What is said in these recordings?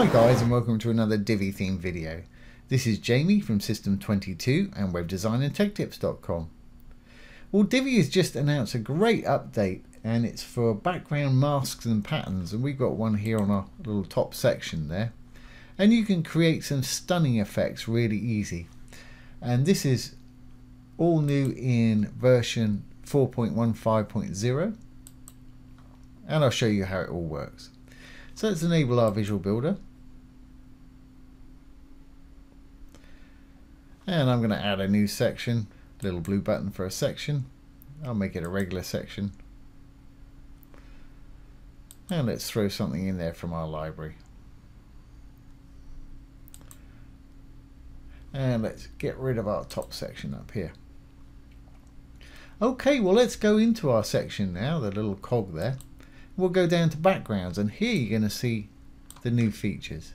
Hi guys and welcome to another Divi theme video. This is Jamie from System22 and webdesignandtechtips.com. Well Divi has just announced a great update and it's for background masks and patterns and we've got one here on our little top section there. And you can create some stunning effects really easy. And this is all new in version 4.15.0 and I'll show you how it all works. So let's enable our visual builder. And I'm going to add a new section, little blue button for a section. I'll make it a regular section. And let's throw something in there from our library. And let's get rid of our top section up here. Okay, well let's go into our section now, the little cog there we'll go down to backgrounds and here you're going to see the new features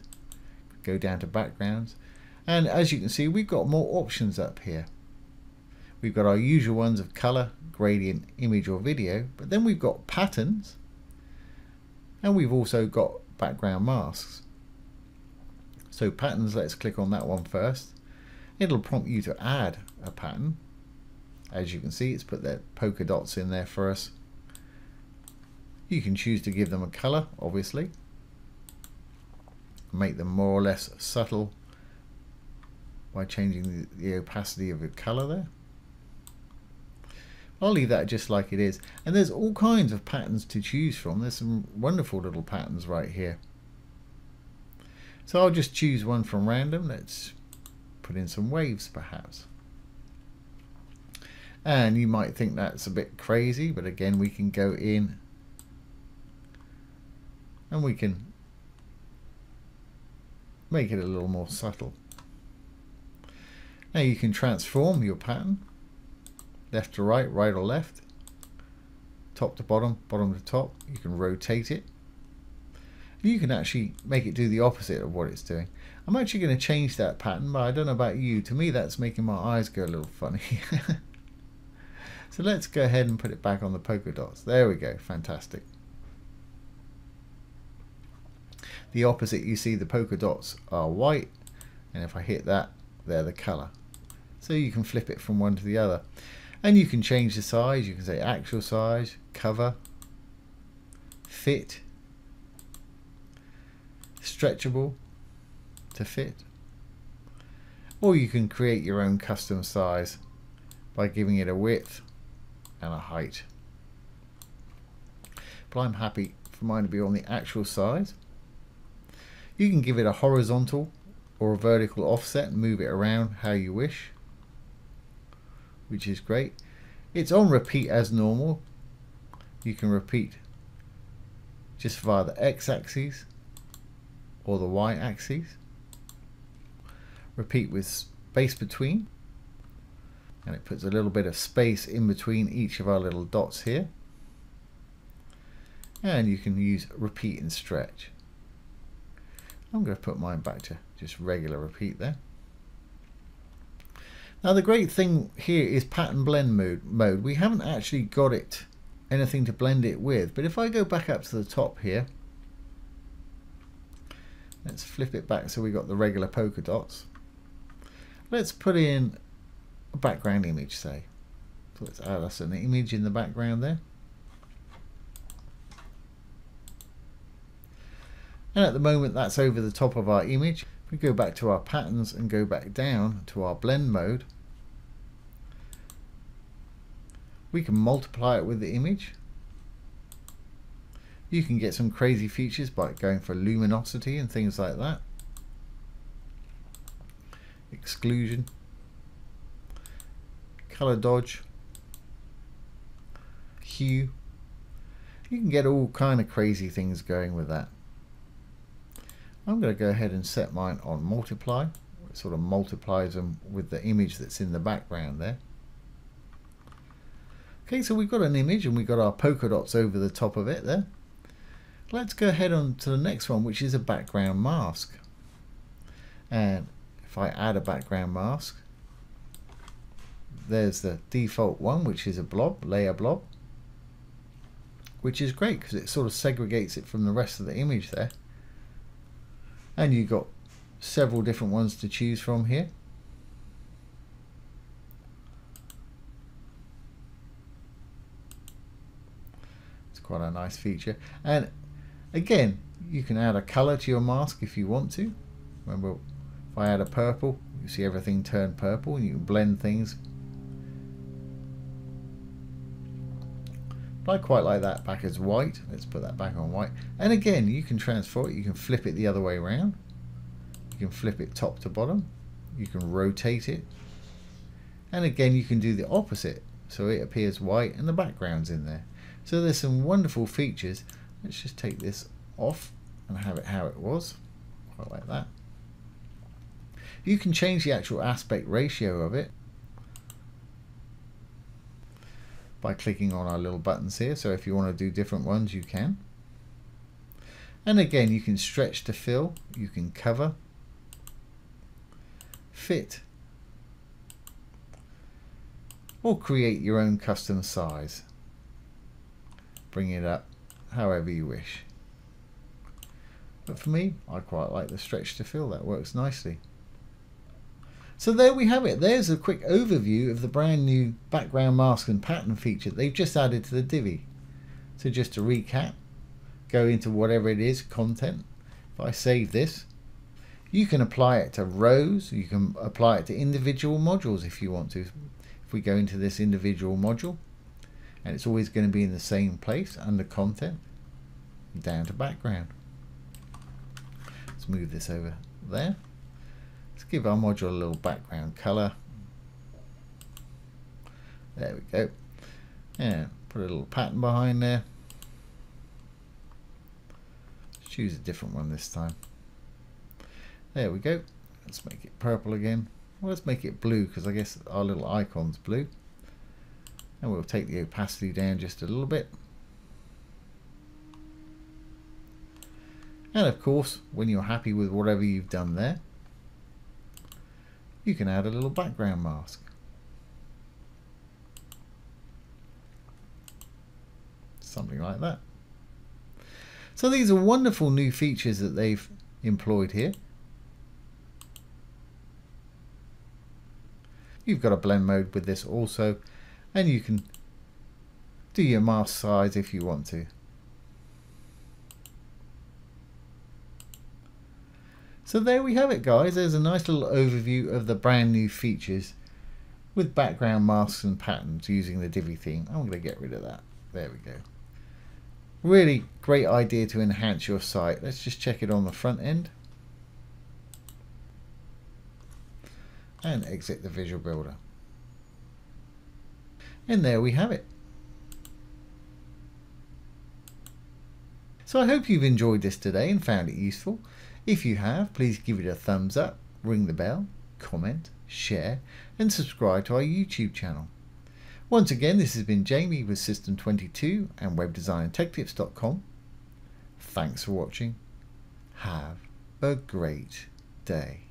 go down to backgrounds and as you can see we've got more options up here. We've got our usual ones of color gradient image or video but then we've got patterns. And we've also got background masks. So patterns let's click on that one first. It'll prompt you to add a pattern. As you can see it's put the polka dots in there for us. You can choose to give them a color, obviously. Make them more or less subtle by changing the, the opacity of the color there. I'll leave that just like it is. And there's all kinds of patterns to choose from. There's some wonderful little patterns right here. So I'll just choose one from random. Let's put in some waves perhaps. And you might think that's a bit crazy, but again, we can go in and we can make it a little more subtle. Now you can transform your pattern left to right, right or left, top to bottom, bottom to top. You can rotate it. You can actually make it do the opposite of what it's doing. I'm actually going to change that pattern, but I don't know about you. To me, that's making my eyes go a little funny. so let's go ahead and put it back on the polka dots. There we go. Fantastic. the opposite you see the polka dots are white and if I hit that they're the color so you can flip it from one to the other. And you can change the size. You can say actual size cover fit stretchable to fit. Or you can create your own custom size by giving it a width and a height. But I'm happy for mine to be on the actual size. You can give it a horizontal or a vertical offset and move it around how you wish, which is great. It's on repeat as normal. You can repeat just via the x-axis or the y-axis. Repeat with space between and it puts a little bit of space in between each of our little dots here and you can use repeat and stretch I'm going to put mine back to just regular repeat there. Now the great thing here is pattern blend mode. mode. We haven't actually got it anything to blend it with, but if I go back up to the top here, let's flip it back so we got the regular polka dots. Let's put in a background image, say. So let's add us an image in the background there. And at the moment that's over the top of our image. We go back to our patterns and go back down to our blend mode, we can multiply it with the image. You can get some crazy features by going for luminosity and things like that. Exclusion. Color dodge. Hue. You can get all kind of crazy things going with that. I'm going to go ahead and set mine on multiply. It sort of multiplies them with the image that's in the background there. Okay, so we've got an image and we've got our polka dots over the top of it there. Let's go ahead on to the next one, which is a background mask. And if I add a background mask, there's the default one, which is a blob, layer blob, which is great because it sort of segregates it from the rest of the image there. And you've got several different ones to choose from here. Quite a nice feature. And again, you can add a color to your mask if you want to. Remember, if I add a purple, you see everything turn purple and you can blend things. I quite like that back as white. Let's put that back on white. And again, you can transfer it. You can flip it the other way around. You can flip it top to bottom. You can rotate it. And again, you can do the opposite. So it appears white and the background's in there. So there's some wonderful features. Let's just take this off and have it how it was. Quite like that. You can change the actual aspect ratio of it by clicking on our little buttons here. So if you want to do different ones, you can. And again, you can stretch to fill, you can cover, fit, or create your own custom size. Bring it up however you wish. But for me, I quite like the stretch to fill, that works nicely. So there we have it. There's a quick overview of the brand new background mask and pattern feature they've just added to the Divi. So just to recap, go into whatever it is, content. If I save this, you can apply it to rows, you can apply it to individual modules if you want to. If we go into this individual module, and it's always going to be in the same place under content, down to background. Let's move this over there. Let's give our module a little background color. There we go. And put a little pattern behind there. Let's choose a different one this time. There we go. Let's make it purple again. Well, let's make it blue because I guess our little icon's blue. And we'll take the opacity down just a little bit. And of course, when you're happy with whatever you've done there, you can add a little background mask. Something like that. So these are wonderful new features that they've employed here. You've got a blend mode with this also and you can do your mask size if you want to. So there we have it guys, there's a nice little overview of the brand new features with background masks and patterns using the Divi theme. I'm going to get rid of that. There we go. Really great idea to enhance your site. Let's just check it on the front end. And exit the Visual Builder. And there we have it. So I hope you've enjoyed this today and found it useful. If you have, please give it a thumbs up, ring the bell, comment, share, and subscribe to our YouTube channel. Once again, this has been Jamie with System22 and WebDesignTechTips.com. Thanks for watching. Have a great day.